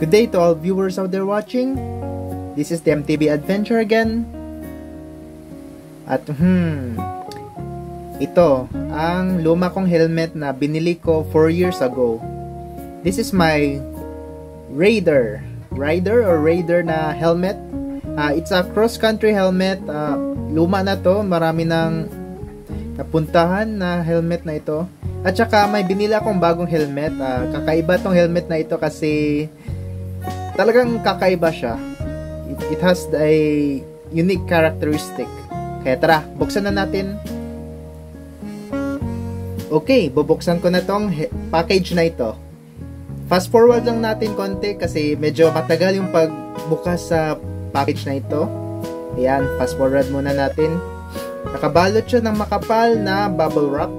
Good day to all viewers out there watching. This is the MTB Adventure again. At hmm, ito ang luma kong helmet na binili ko 4 years ago. This is my Raider. Rider or Raider na helmet. Uh, it's a cross-country helmet. Uh, luma na to. Marami nang napuntahan na helmet na ito. At saka may binili akong bagong helmet. Uh, kakaiba tong helmet na ito kasi talagang kakaiba siya. It, has a unique characteristic. Kaya tara, buksan na natin. Okay, bubuksan ko na tong package na ito. Fast forward lang natin konti kasi medyo matagal yung pagbukas sa package na ito. Ayan, fast forward muna natin. Nakabalot siya ng makapal na bubble wrap.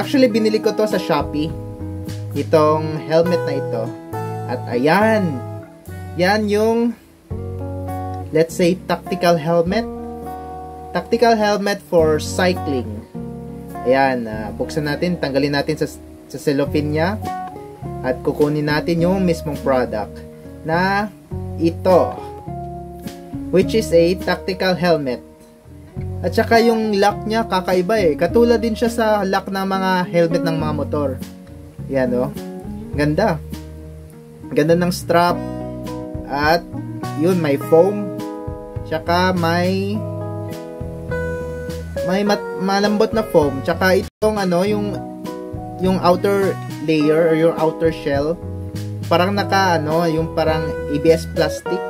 Actually, binili ko to sa Shopee. Itong helmet na ito. At ayan, yan yung let's say tactical helmet. Tactical helmet for cycling. Ayan, uh, buksan natin, tanggalin natin sa, sa cellophane niya at kukunin natin yung mismong product na ito which is a tactical helmet. At saka yung lock niya kakaiba eh. Katulad din siya sa lock ng mga helmet ng mga motor. Yan oh. Ganda. Ganda ng strap at yun may foam. Tsaka may may mat, malambot na foam. Tsaka itong ano yung yung outer layer or yung outer shell parang naka ano yung parang ABS plastic.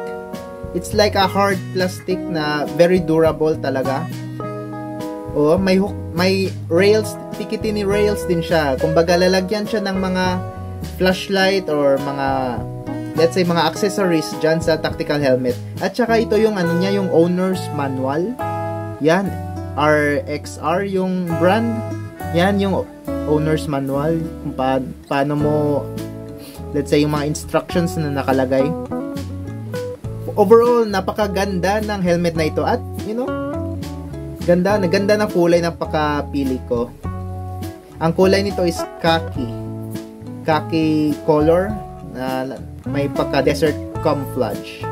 It's like a hard plastic na very durable talaga. Oh may hook may rails Picatinny rails din siya. Kumbaga lalagyan siya ng mga flashlight or mga let's say mga accessories dyan sa tactical helmet. At saka ito yung ano niya yung owner's manual. Yan. RXR yung brand. Yan yung owner's manual. Kung pa, paano mo let's say yung mga instructions na nakalagay. Overall napakaganda ng helmet na ito. At you know ganda na ganda ng kulay napakapili ko. Ang kulay nito is khaki. Khaki color. Na may pagka desert camouflage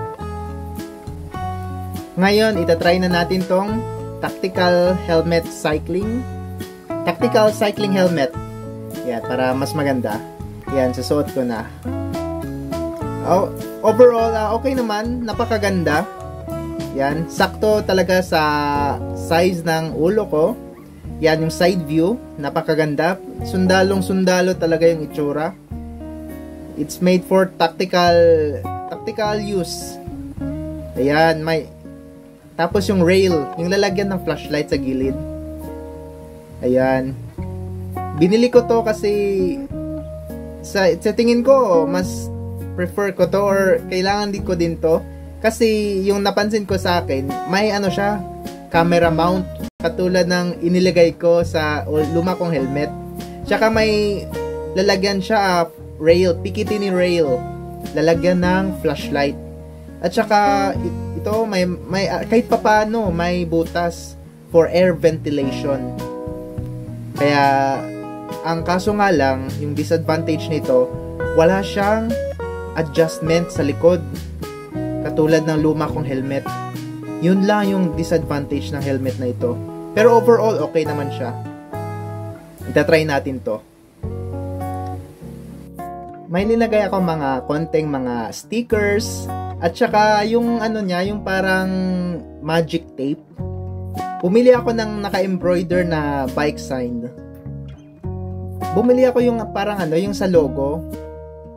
ngayon itatry na natin tong tactical helmet cycling tactical cycling helmet. Yan, para mas maganda. Yan, susuot ko na. Oh, overall, uh, okay naman. Napakaganda. Yan, sakto talaga sa size ng ulo ko. Yan, yung side view. Napakaganda. Sundalong sundalo talaga yung itsura. It's made for tactical tactical use. Ayan, may tapos yung rail, yung lalagyan ng flashlight sa gilid. Ayan. Binili ko to kasi sa, sa tingin ko mas prefer ko to or kailangan din ko din to kasi yung napansin ko sa akin may ano siya camera mount katulad ng inilagay ko sa luma kong helmet tsaka may lalagyan siya uh, rail Picatinny rail lalagyan ng flashlight at saka ito may, may uh, kahit papano may butas for air ventilation kaya, ang kaso nga lang, yung disadvantage nito, wala siyang adjustment sa likod. Katulad ng luma kong helmet. Yun lang yung disadvantage ng helmet na ito. Pero overall, okay naman siya. Itatry natin to. May nilagay ako mga konting mga stickers at saka yung ano niya, yung parang magic tape Bumili ako ng naka-embroider na bike sign. Bumili ako yung parang ano, yung sa logo,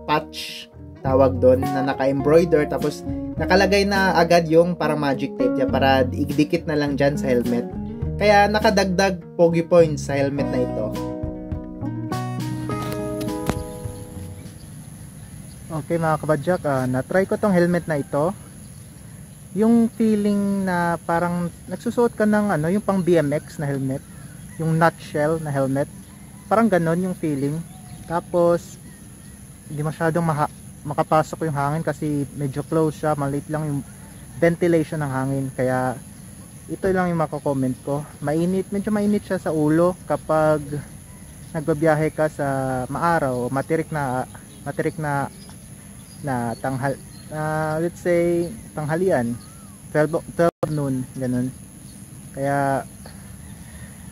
patch tawag doon na naka-embroider tapos nakalagay na agad yung parang magic tape niya para idikit na lang dyan sa helmet. Kaya nakadagdag pogi points sa helmet na ito. Okay mga kabadyak, uh, na-try ko tong helmet na ito yung feeling na parang nagsusuot ka ng ano, yung pang BMX na helmet, yung nutshell na helmet. Parang ganon yung feeling. Tapos hindi masyadong maha makapasok yung hangin kasi medyo close siya, maliit lang yung ventilation ng hangin. Kaya ito lang yung mako-comment ko. Mainit, medyo mainit siya sa ulo kapag nagbabiyahe ka sa maaraw, matirik na matirik na na tanghal uh, let's say tanghalian. 12, 12 noon ganun. Kaya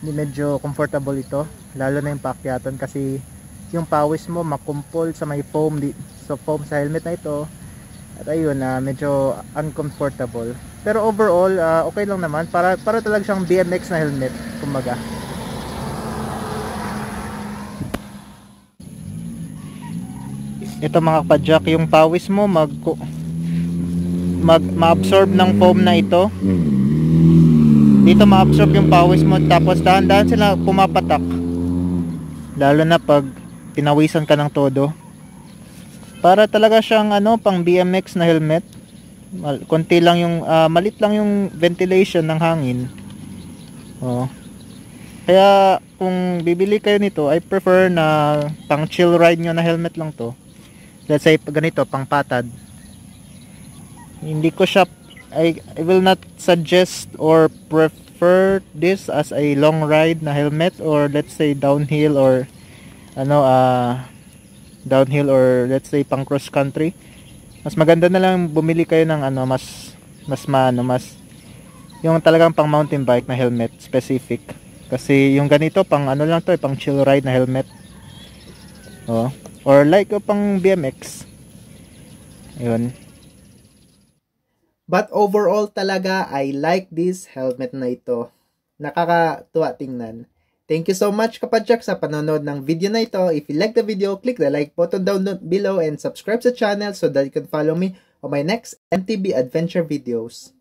hindi medyo comfortable ito lalo na yung paakyatan kasi yung pawis mo makumpol sa may foam di, so foam sa helmet na ito. At ayun na uh, medyo uncomfortable. Pero overall uh, okay lang naman. Para para talaga siyang BMX na helmet kumbaga ito mga kapadyak yung pawis mo mag mag ma-absorb ng foam na ito. Dito ma-absorb yung pawis mo tapos dahan-dahan sila pumapatak. Lalo na pag pinawisan ka ng todo. Para talaga siyang ano pang BMX na helmet. Konti lang yung uh, malit lang yung ventilation ng hangin. Oh. Kaya kung bibili kayo nito I prefer na pang chill ride nyo na helmet lang to let's say ganito pang patad hindi ko siya I, I will not suggest or prefer this as a long ride na helmet or let's say downhill or ano uh, downhill or let's say pang cross country. Mas maganda na lang bumili kayo ng ano mas mas maano mas yung talagang pang mountain bike na helmet specific. Kasi yung ganito pang ano lang to eh, pang chill ride na helmet. Oh Or like o pang BMX. Ayun. But overall talaga, I like this helmet na ito. Nakakatuwa tingnan. Thank you so much kapadyak sa panonood ng video na ito. If you like the video, click the like button down below and subscribe sa channel so that you can follow me on my next MTB adventure videos.